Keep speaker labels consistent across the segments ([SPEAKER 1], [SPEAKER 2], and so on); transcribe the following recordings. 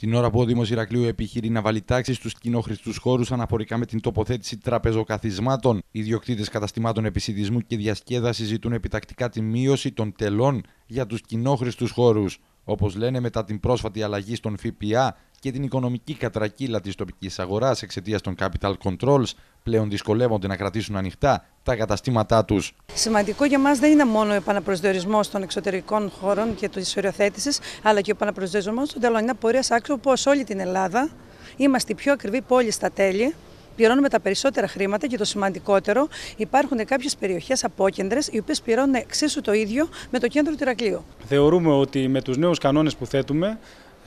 [SPEAKER 1] Την ώρα που ο Δήμος Ηρακλείου επιχειρεί να βάλει τάξη στους κοινόχρηστους χώρους αναφορικά με την τοποθέτηση τραπεζοκαθισμάτων, οι ιδιοκτήτε καταστημάτων επισητισμού και διασκέδασης ζητούν επιτακτικά τη μείωση των τελών για τους κοινόχρηστους χώρους. Όπως λένε μετά την πρόσφατη αλλαγή στον ΦΠΑ και την οικονομική κατρακύλα της τοπικής αγοράς εξαιτίας των capital controls, πλέον δυσκολεύονται να κρατήσουν ανοιχτά τα καταστήματά τους.
[SPEAKER 2] Σημαντικό για μας δεν είναι μόνο ο επαναπροσδιορισμός των εξωτερικών χώρων και της οριοθέτησης, αλλά και ο επαναπροσδιορισμός των τελών. Είναι πορεία άξιο που ω όλη την Ελλάδα είμαστε η πιο ακριβή πόλη στα τέλη. Πληρώνουμε τα περισσότερα χρήματα και το σημαντικότερο, υπάρχουν κάποιες περιοχές απόκεντρες οι οποίες πληρώνουν εξίσου το ίδιο με το κέντρο του Ηρακλείου.
[SPEAKER 3] Θεωρούμε ότι με τους νέους κανόνες που θέτουμε,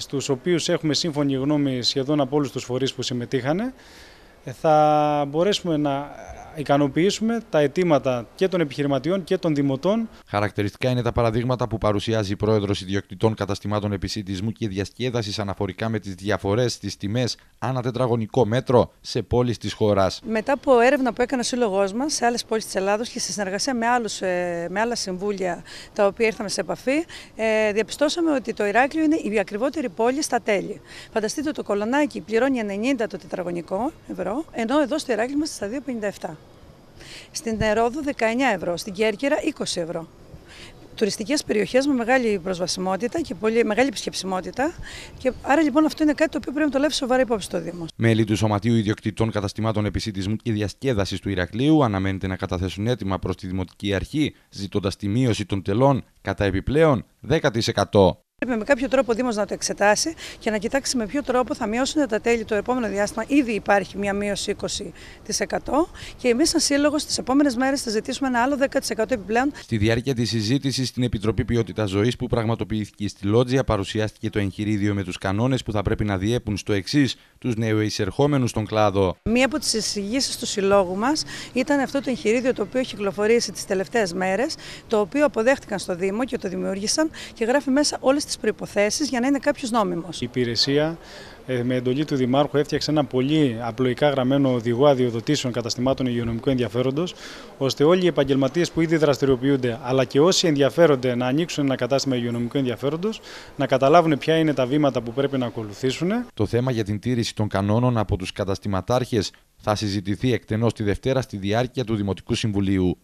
[SPEAKER 3] στους οποίους έχουμε σύμφωνη γνώμη σχεδόν από όλους τους φορείς που συμμετείχαν, θα μπορέσουμε να ικανοποιήσουμε τα αιτήματα και των επιχειρηματιών και των δημοτών.
[SPEAKER 1] Χαρακτηριστικά είναι τα παραδείγματα που παρουσιάζει η πρόεδρος ιδιοκτητών καταστημάτων επισητισμού και διασκέδασης αναφορικά με τις διαφορές στις τιμές ανά τετραγωνικό μέτρο σε πόλεις της χώρας.
[SPEAKER 2] Μετά από έρευνα που έκανε ο σύλλογός μας σε άλλες πόλεις της Ελλάδος και σε συνεργασία με, άλλους, ε, με άλλα συμβούλια τα οποία ήρθαμε σε επαφή, ε, διαπιστώσαμε ότι το Ηράκλειο είναι η ακριβότερη πόλη στα τέλη. Φανταστείτε το κολονάκι πληρώνει 90 το τετραγωνικό ευρώ, ενώ εδώ στο Ηράκλειο είμαστε στα 2,57. Στην Ερόδο 19 ευρώ, στην Κέρκυρα 20 ευρώ. Τουριστικές περιοχές με μεγάλη προσβασιμότητα και πολύ μεγάλη επισκεψιμότητα. Και άρα λοιπόν αυτό είναι κάτι το οποίο πρέπει να το λάβει σοβαρά υπόψη στο Δήμος.
[SPEAKER 1] Μέλη του Σωματείου Ιδιοκτητών Καταστημάτων Επισητισμού και Διασκέδασης του Ηρακλείου αναμένεται να καταθέσουν έτοιμα προς τη Δημοτική Αρχή, ζητώντας τη μείωση των τελών κατά επιπλέον 10%.
[SPEAKER 2] Πρέπει με κάποιο τρόπο ο Δήμος να το εξετάσει και να κοιτάξει με ποιο τρόπο θα μειώσουν τα τέλη το επόμενο διάστημα. Ήδη υπάρχει μια μείωση 20% και εμείς, σαν σύλλογος, τις επόμενες μέρες θα ζητήσουμε ένα άλλο 10% επιπλέον.
[SPEAKER 1] Στη διάρκεια της συζήτησης στην Επιτροπή Ποιότητας Ζωής που πραγματοποιήθηκε στη Λότζια, παρουσιάστηκε το εγχειρίδιο με τους κανόνες που θα πρέπει να διέπουν στο εξής τους νεοεισερχόμενους στον κλάδο.
[SPEAKER 2] Μία από τις εισηγήσεις του συλλόγου μας ήταν αυτό το εγχειρίδιο το οποίο έχει κυκλοφορήσει τις τελευταίες μέρες, το οποίο αποδέχτηκαν στο Δήμο και το δημιούργησαν και γράφει μέσα όλες τις προποθέσει για να είναι κάποιος νόμιμος.
[SPEAKER 3] Η υπηρεσία ε, με εντολή του Δημάρχου έφτιαξε ένα πολύ απλοϊκά γραμμένο οδηγό αδειοδοτήσεων καταστημάτων υγειονομικού ενδιαφέροντος, ώστε όλοι οι επαγγελματίες που ήδη δραστηριοποιούνται, αλλά και όσοι ενδιαφέρονται να ανοίξουν ένα κατάστημα υγειονομικού ενδιαφέροντος, να καταλάβουν ποια είναι τα βήματα που πρέπει να ακολουθήσουν.
[SPEAKER 1] Το θέμα για την τήρηση των κανόνων από τους καταστηματάρχες θα συζητηθεί εκτενώς τη Δευτέρα στη διάρκεια του Δημοτικού Συμβουλίου.